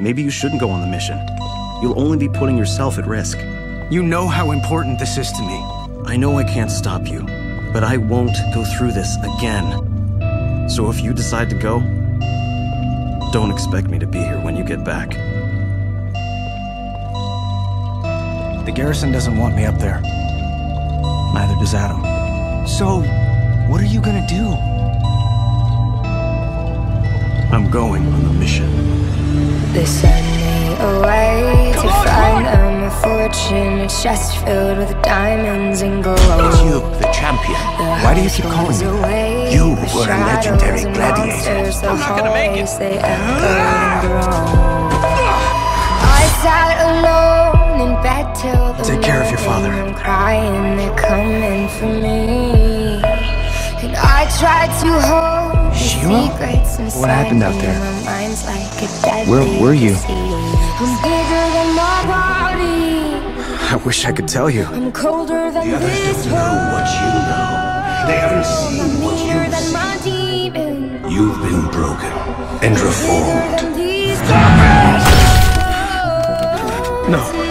maybe you shouldn't go on the mission. You'll only be putting yourself at risk. You know how important this is to me. I know I can't stop you, but I won't go through this again. So if you decide to go, don't expect me to be here when you get back. The garrison doesn't want me up there. Neither does Adam. So, what are you gonna do? I'm going on the mission. They send me away to find them a fortune, a chest filled with diamonds and gold. It's you, the champion. Why do you keep calling me that? You were a legendary gladiator. I'm not gonna make it. They ah! I sat alone in bed till the Take care of your father. I'm crying, they're coming for me. And I tried to hold the Shiro? secrets inside What happened out there? My mind's like a deadly Where were you? I'm bigger than my body. I wish I could tell you. I'm colder than The others don't know what you know. They haven't seen what you've than seen. You've been broken and reformed. No.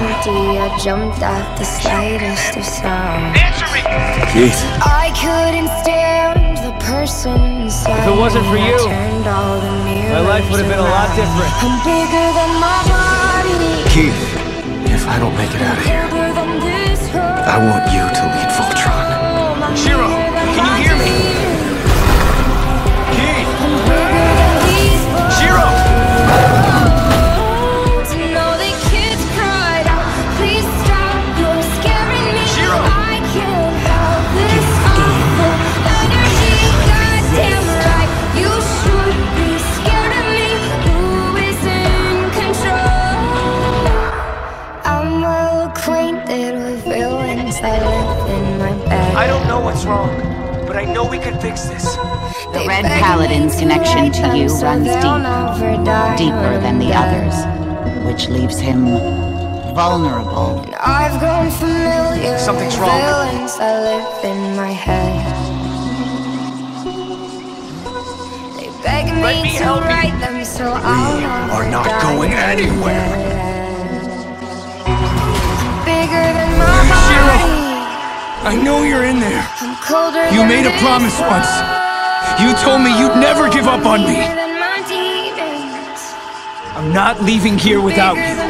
Empty. I jumped at the slightest of sound. Keith. I couldn't stand the person inside If it wasn't for me. I you, turned all the My life would have been a lot different. I'm bigger than my body. Keith. If I don't make it out of here, Colder than this I want you to lead Voltron. Oh, home. Shiro, know what's wrong, but I know we can fix this. The Red Paladin's connection to you runs deep, deeper than the others, which leaves him vulnerable. I've grown familiar Something's wrong. villains that live in my head. They beg me, Let me to help you. write them so I'll never are not going anywhere. I know you're in there. I'm colder You made a promise once. You told me you'd never give up on me. Bigger than my demons. I'm not leaving here without you.